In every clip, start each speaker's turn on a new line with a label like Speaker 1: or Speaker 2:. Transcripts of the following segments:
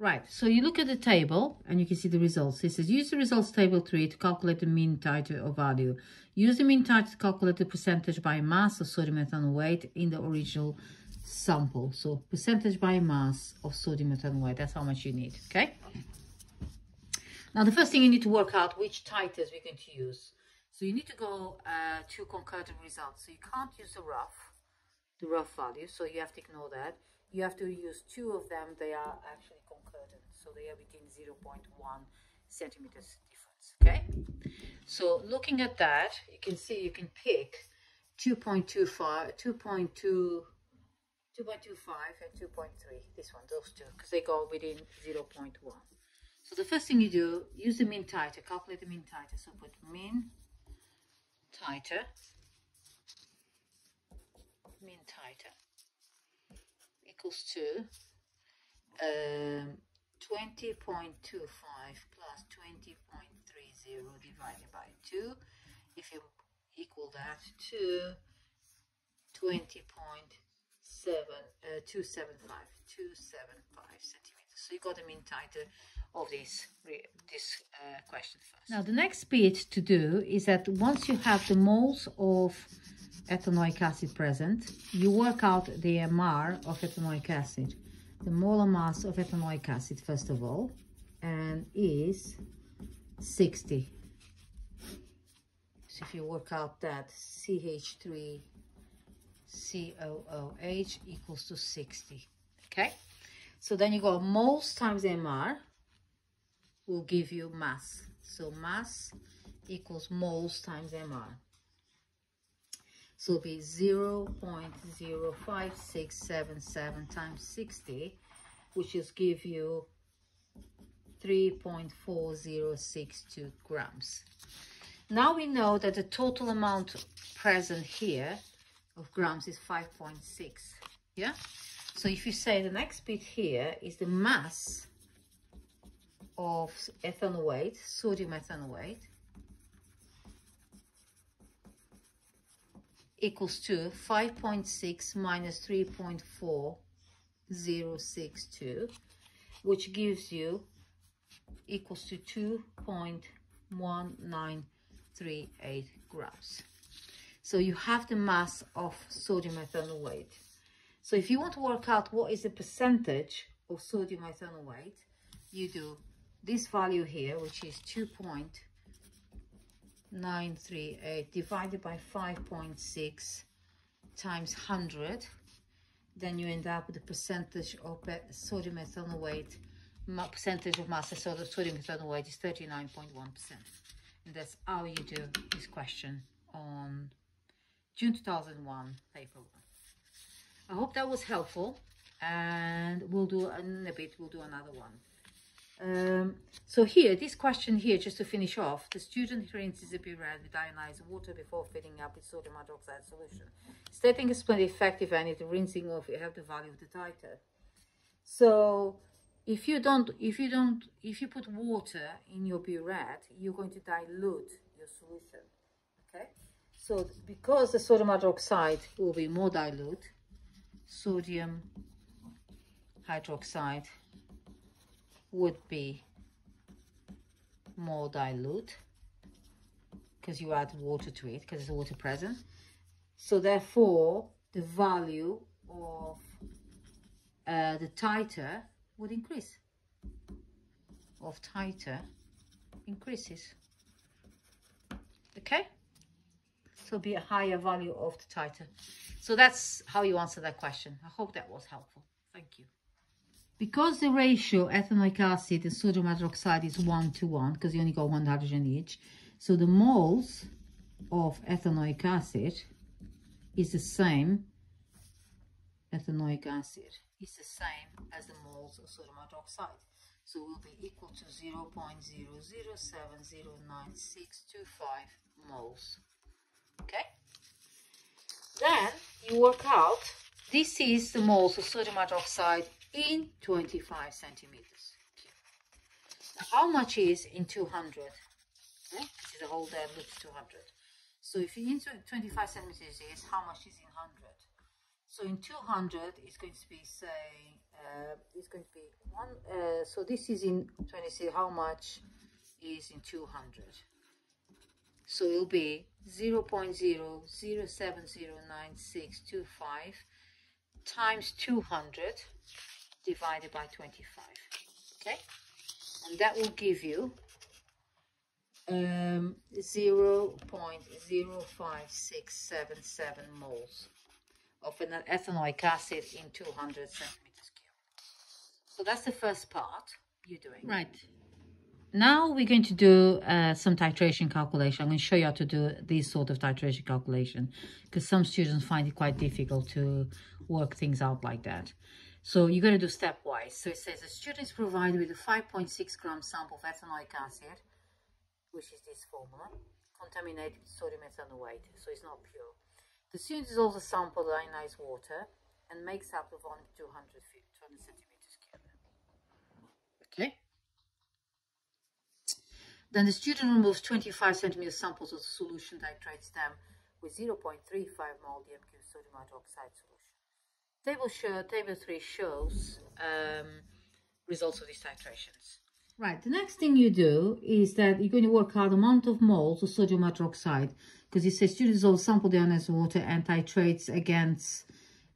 Speaker 1: Right, so you look at the table and you can see the results. It says use the results table 3 to calculate the mean titer or value. Use the mean titer to calculate the percentage by mass of sodium ethanoate in the original sample. So percentage by mass of sodium ethanoate, that's how much you need, okay? Now the first thing you need to work out which titers we're going to use. So you need to go uh, to concordant results. So you can't use the rough, the rough value, so you have to ignore that. You have to use two of them, they are actually concurrent, so they are within 0.1 centimeters difference okay so looking at that you can see you can pick 2.25 2.2 2.25 and 2.3 this one those two because they go within 0.1 so the first thing you do use the mean titer calculate the mean titer so put mean titer mean titer equals to um, 20.25 plus 20.30 divided by 2 if you equal that to 20.7 uh, 275 275 centimeters. So you got the mean titer of this this uh, question first. Now the next bit to do is that once you have the moles of ethanoic acid present you work out the MR of ethanoic acid. The molar mass of ethanoic acid first of all and is 60 so if you work out that CH3 COOH equals to 60 okay? So then you go moles times MR will give you mass. So mass equals moles times MR so be 0 0.05677 times 60, which is give you 3.4062 grams. Now we know that the total amount present here of grams is 5.6, yeah? So if you say the next bit here is the mass of ethanoate, sodium ethanol equals to 5.6 minus 3.4062, which gives you equals to 2.1938 grams. So you have the mass of sodium ethanoate. So if you want to work out what is the percentage of sodium ethanoate, you do this value here, which is 2. 938 divided by 5.6 times 100 then you end up with the percentage of sodium ethanoate percentage of mass of sodium ethanoate is 39.1 percent. And that's how you do this question on June 2001 paper one I hope that was helpful and we'll do in a bit we'll do another one um, so here, this question here, just to finish off, the student here rinses the burette with ionized water before filling up with sodium hydroxide solution. Stating explain the effective and the rinsing off, you have the value of the titer. So if you don't, if you don't, if you put water in your burette, you're going to dilute your solution. Okay. So because the sodium hydroxide will be more dilute, sodium hydroxide would be more dilute because you add water to it because there's water present. So therefore, the value of uh, the titer would increase. Of titer increases. Okay? So be a higher value of the titer. So that's how you answer that question. I hope that was helpful. Thank you. Because the ratio ethanoic acid and sodium hydroxide is 1 to 1, because you only got one hydrogen each, so the moles of ethanoic acid is the same, ethanoic acid is the same as the moles of sodium hydroxide. So it will be equal to 0 0.0070965 moles. Okay? Then you work out, this is the moles of sodium hydroxide in 25 centimeters. Now, how much is in 200? Okay? This is the whole there looks 200. So if you in 25 centimeters is how much is in 100? So in 200, it's going to be, say, uh, it's going to be one, uh, so this is in 20, how much is in 200? So it'll be 0 0.0070965 times 200 divided by 25. Okay? And that will give you um, 0 0.05677 moles of an ethanoic acid in 200 centimeters cube. So that's the first part you're doing. Right. Now we're going to do uh, some titration calculation. I'm going to show you how to do this sort of titration calculation because some students find it quite difficult to work things out like that. So you're going to do stepwise. So it says a student is provided with a 5.6 gram sample of ethanoic acid, which is this formula, contaminated with sodium ethanoate, so it's not pure. The student is also sampled ionized water and makes up the volume 200, 200 centimeters cube. Okay. Then the student removes 25 centimeter samples of the solution, that titrates them with 0.35 mol DMQ sodium hydroxide solution. Table show, table 3 shows um, results of these titrations. Right, the next thing you do is that you're going to work out the amount of moles of sodium hydroxide because it says students all sample the ionized water and titrates against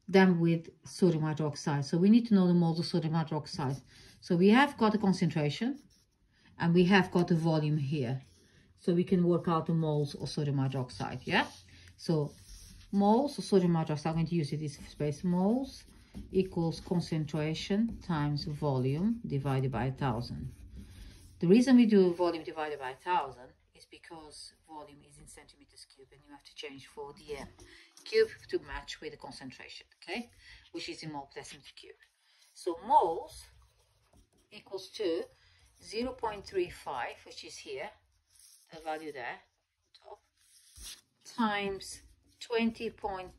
Speaker 1: them with sodium hydroxide. So we need to know the moles of sodium hydroxide. So we have got the concentration and we have got the volume here. So we can work out the moles of sodium hydroxide, yeah? So moles sodium hydroxide, I'm going to use it this space, moles equals concentration times volume divided by a 1,000. The reason we do volume divided by a 1,000 is because volume is in centimeters cube and you have to change for the uh, cube to match with the concentration, okay? Which is in mole per decimeter cube. So moles equals to 0 0.35, which is here, the value there, top, times 20.275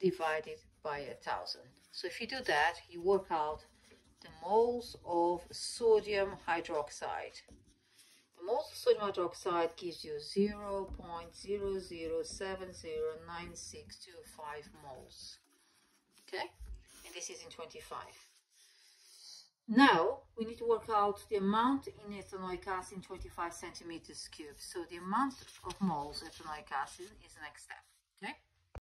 Speaker 1: divided by a thousand. So if you do that, you work out the moles of sodium hydroxide. The moles of sodium hydroxide gives you 0 0.00709625 moles. Okay? And this is in 25. Now, we need to work out the amount in ethanoic acid in 25 centimeters cubed. So the amount of moles ethanoic acid is the next step. Okay?